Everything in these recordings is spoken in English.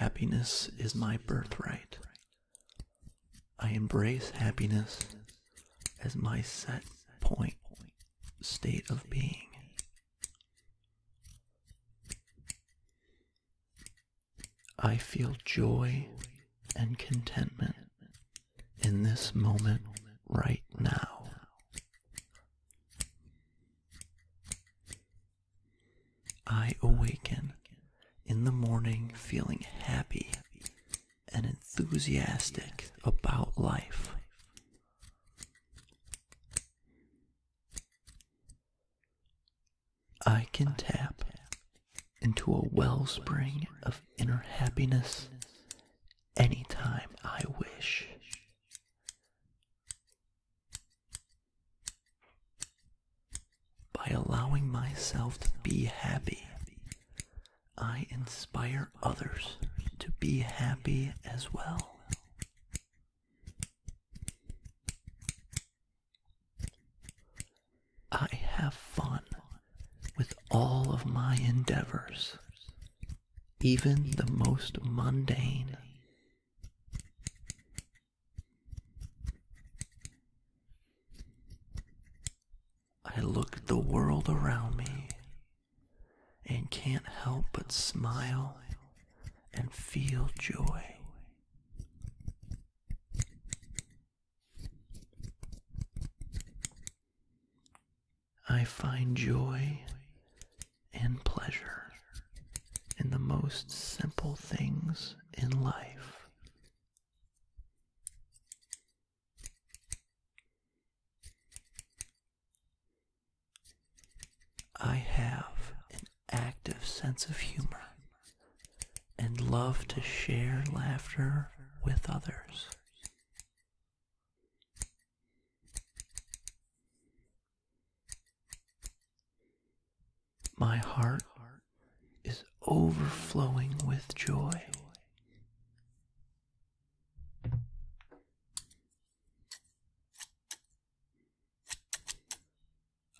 Happiness is my birthright. I embrace happiness as my set point state of being. I feel joy and contentment in this moment right now. I awaken in the morning feeling happy and enthusiastic about life. I can tap into a wellspring of inner happiness anytime I wish. By allowing myself to be happy, I inspire others to be happy as well. I have fun with all of my endeavors, even the most mundane. I look at the world around me and can't help but smile and feel joy. I find joy and pleasure in the most simple things in life. I sense of humor and love to share laughter with others. My heart is overflowing with joy.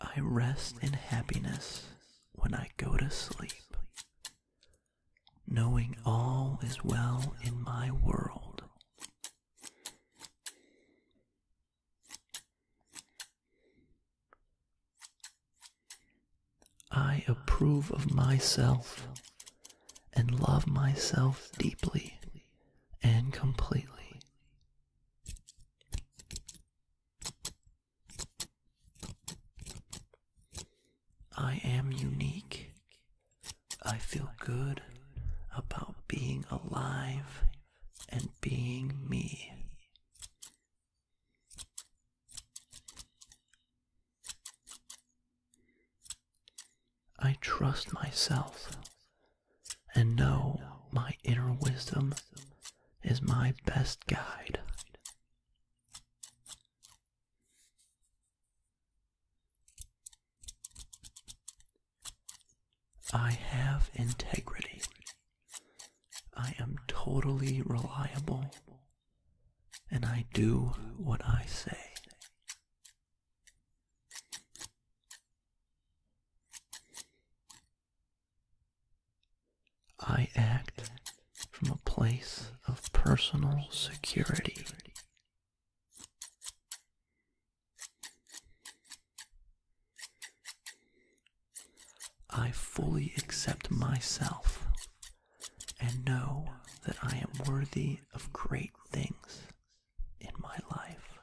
I rest in happiness when I go to sleep, knowing all is well in my world. I approve of myself and love myself deeply and completely. I am unique. I feel good about being alive and being me. I trust myself and know my inner wisdom is my best guide. I have integrity. I am totally reliable and I do what I say. I act from a place of personal security. I fully accept myself and know that I am worthy of great things in my life.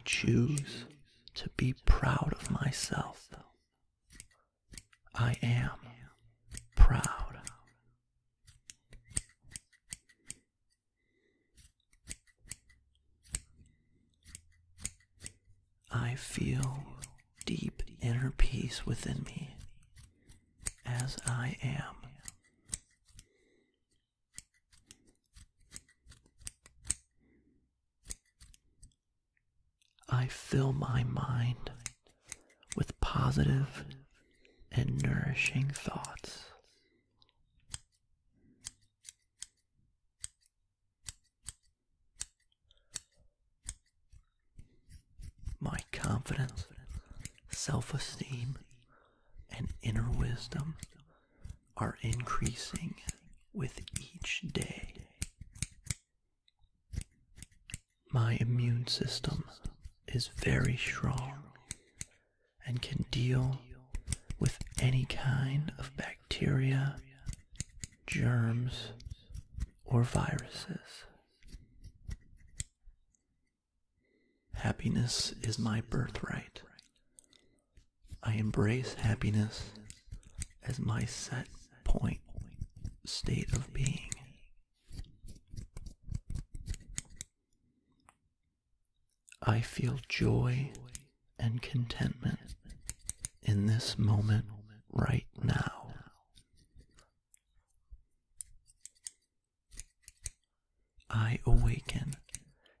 I choose to be proud of myself. I am proud. I feel deep inner peace within me as I am. Fill my mind with positive and nourishing thoughts. My confidence self esteem and inner wisdom are increasing with each day. My immune system is very strong and can deal with any kind of bacteria, germs, or viruses. Happiness is my birthright. I embrace happiness as my set point state of being. I feel joy and contentment in this moment right now. I awaken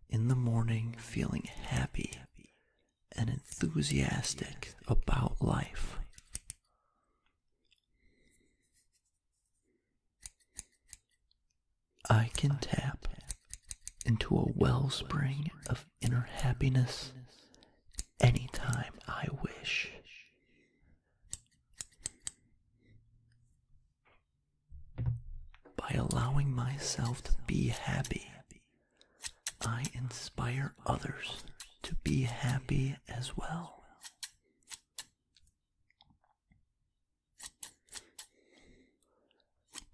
in the morning feeling happy and enthusiastic about life. I can tap into a wellspring of inner happiness anytime I wish. By allowing myself to be happy, I inspire others to be happy as well.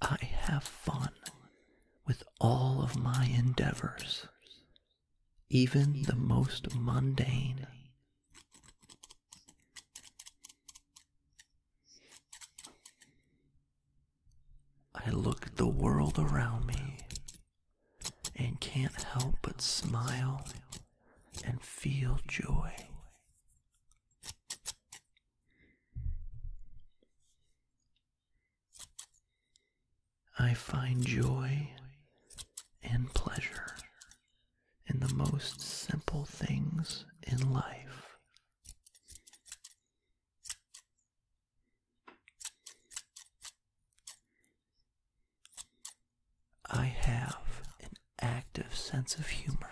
I have fun of my endeavors, even the most mundane. I look at the world around me and can't help but smile and feel joy. I find joy and pleasure in the most simple things in life. I have an active sense of humor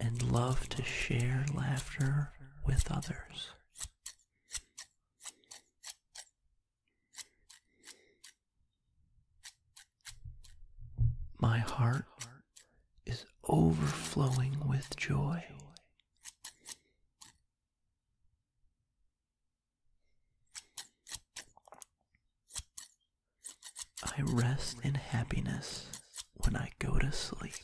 and love to share laughter with others. My heart is overflowing with joy. I rest in happiness when I go to sleep,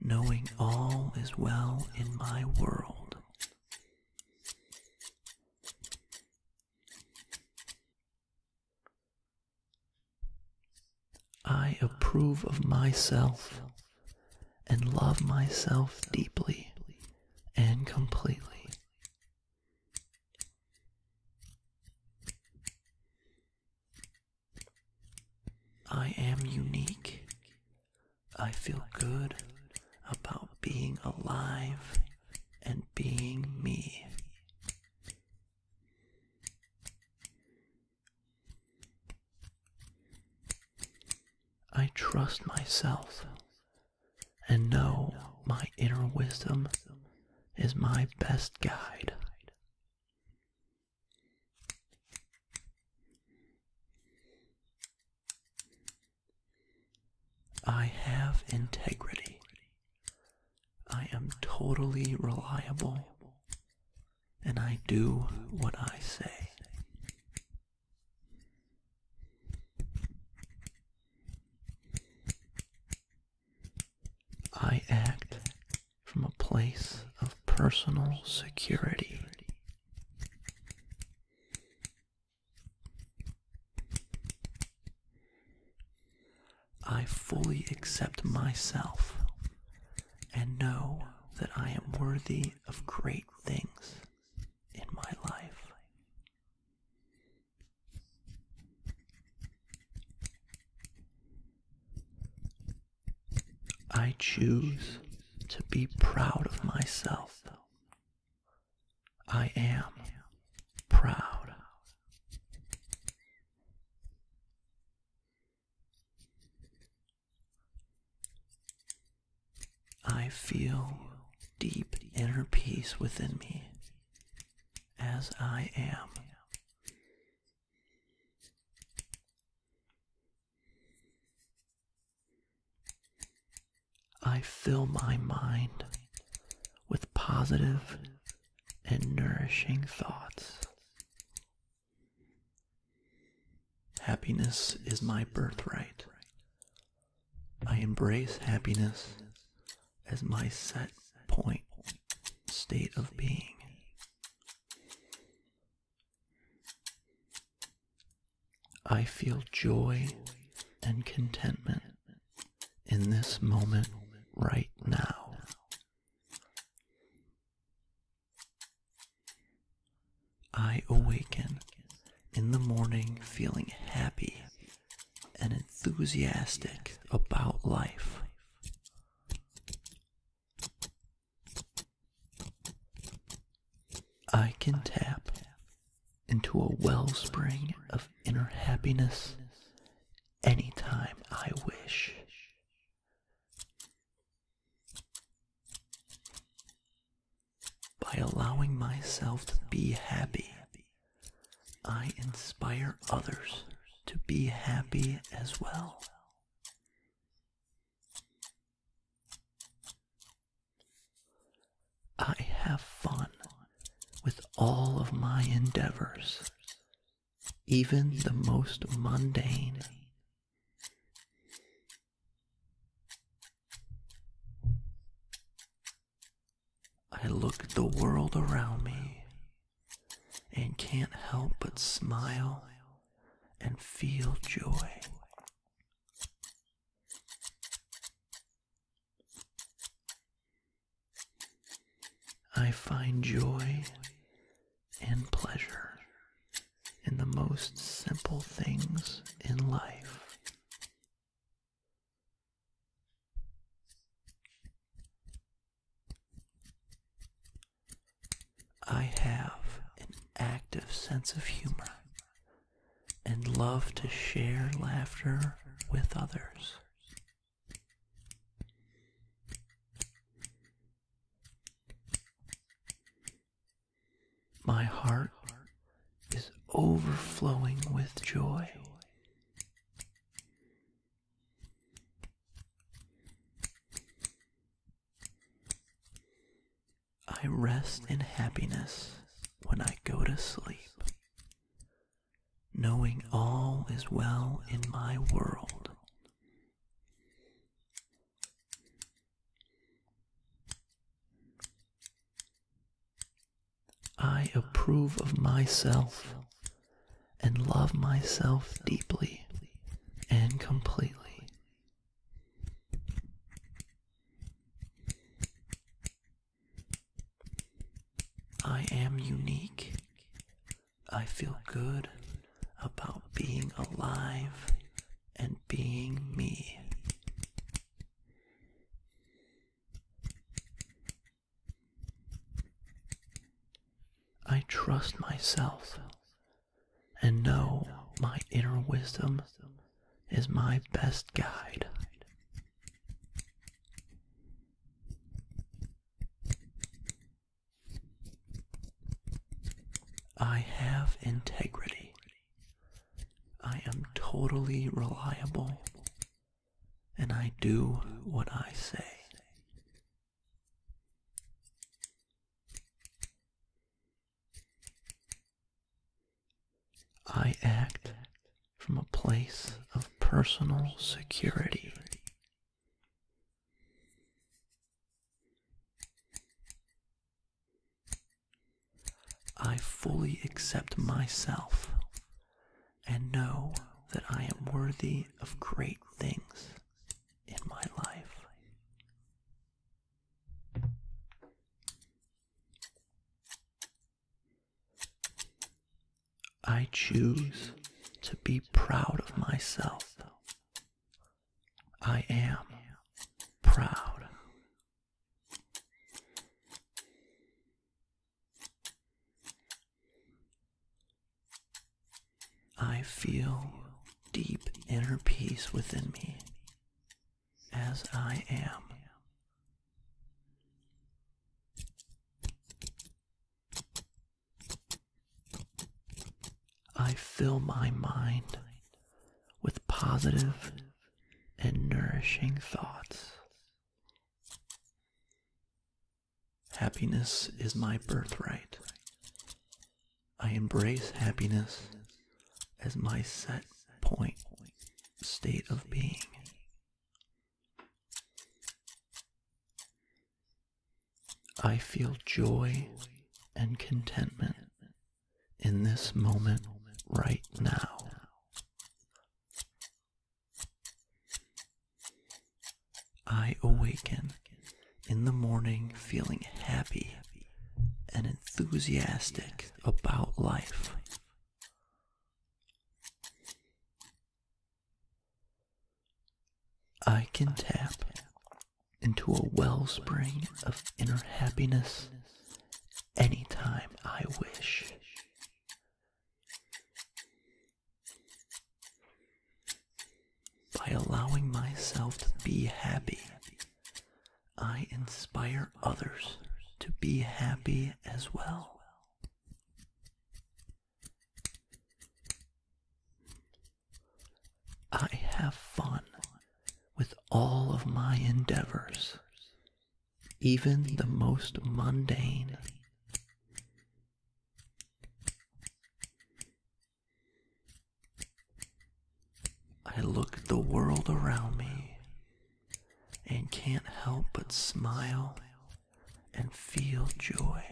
knowing all is well in my world. I approve of myself and love myself deeply and completely. I am unique. I feel good about being alive and being me. I trust myself and know my inner wisdom is my best guide. I have integrity. I am totally reliable and I do what I say. I act from a place of personal security. I fully accept myself and know that I am worthy of great things in my life. I choose to be proud of myself. I am proud. I feel deep inner peace within me as I am. I fill my mind with positive and nourishing thoughts. Happiness is my birthright. I embrace happiness as my set point state of being. I feel joy and contentment in this moment right now. I awaken in the morning feeling happy and enthusiastic about life. I can tap into a wellspring of inner happiness anytime I wish. By allowing myself to be happy, I inspire others to be happy as well. I have fun with all of my endeavors, even the most mundane. I look at the world around me and can't help but smile and feel joy. I find joy and pleasure in the most simple things in life. I have an active sense of humor and love to share laughter with others. My heart is overflowing with joy. I rest in happiness when I go to sleep, knowing all is well in my world. I approve of myself and love myself deeply and completely. I am unique. I feel good about being alive and being me. I trust myself and know my inner wisdom is my best guide. I have integrity. I am totally reliable and I do what I say. I act from a place of personal security. I fully accept myself and know that I am worthy of great things in my life. I choose to be proud of myself. I am proud. I feel deep inner peace within me as I am. Fill my mind with positive and nourishing thoughts. Happiness is my birthright. I embrace happiness as my set point state of being. I feel joy and contentment in this moment right now. I awaken in the morning feeling happy and enthusiastic about life. I can tap into a wellspring of inner happiness anytime I wish. By allowing myself to be happy, I inspire others to be happy as well. I have fun with all of my endeavors, even the most mundane. I look at the world around me and can't help but smile and feel joy.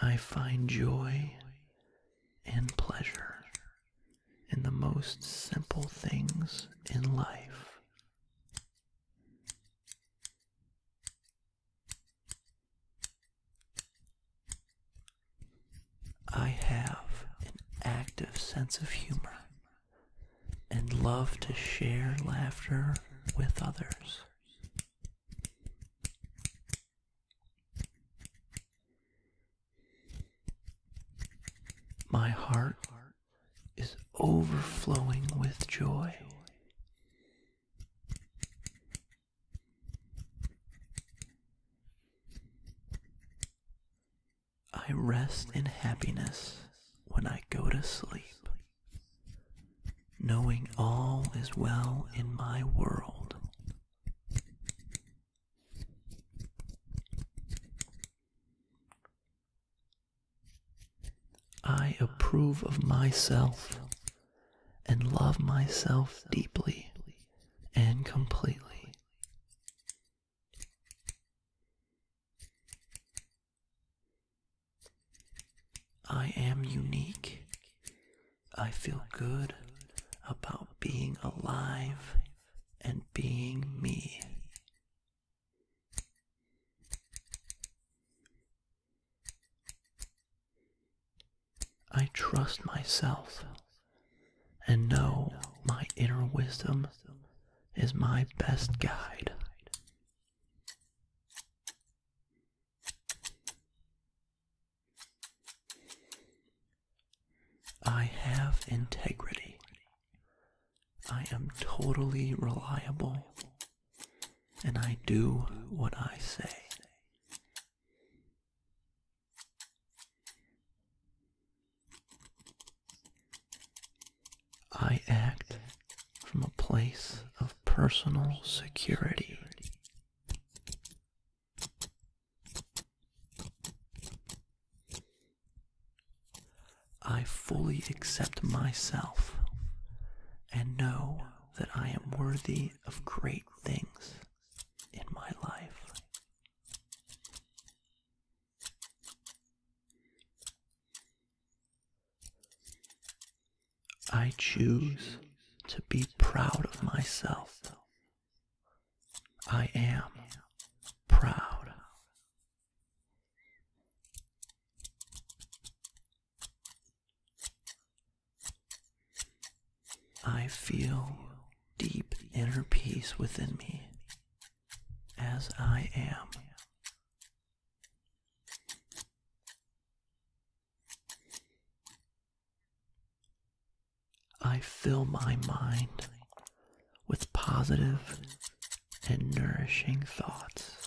I find joy and pleasure in the most simple things in life. I have an active sense of humor and love to share laughter with others. My heart is overflowing with joy. I rest in happiness when I go to sleep, knowing all is well in my world. I approve of myself and love myself deeply and completely. I am unique. I feel good about being alive and being me. I trust myself and know my inner wisdom is my best guide. I have integrity. I am totally reliable and I do what I say. I act from a place of personal security. I fully accept myself and know that I am worthy of great things in my life. I choose to be proud of myself. I am proud. I feel deep inner peace within me as I am. I fill my mind with positive and nourishing thoughts.